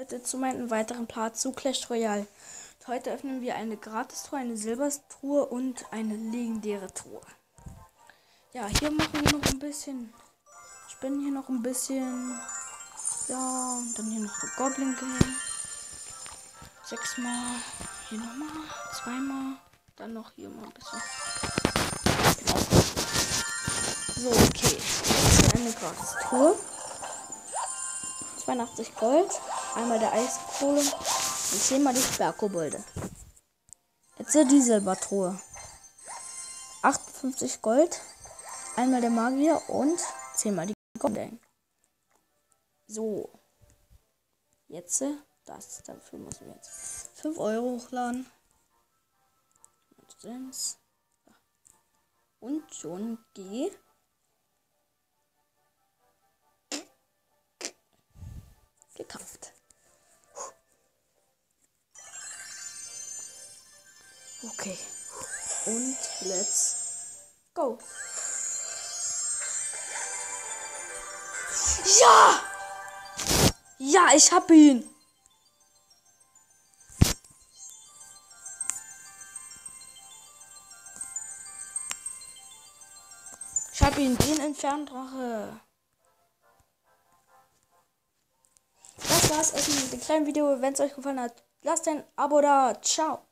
Heute zu meinem weiteren Part zu Clash Royale. Heute öffnen wir eine Gratis-Truhe, eine Silberstruhe und eine legendäre Truhe. Ja, hier machen wir noch ein bisschen. Spinnen hier noch ein bisschen. Ja, und dann hier noch der Goblin Game. Sechsmal. Hier nochmal. Zweimal. Dann noch hier mal ein bisschen. So, okay. Jetzt eine Gratis-Truhe. 82 Gold einmal der Eiskohle und zehnmal die Sperrkobolde. Jetzt die Silbertruhe. 58 Gold, einmal der Magier und zehnmal die Goblin. So. Jetzt das. Dafür müssen wir jetzt 5 Euro hochladen. Und schon geht. Gekauft. Okay. Und let's go. Ja! Ja, ich hab ihn. Ich hab ihn, den Entferndrache. War's mit dem kleinen Video. Wenn es euch gefallen hat, lasst ein Abo da. Ciao.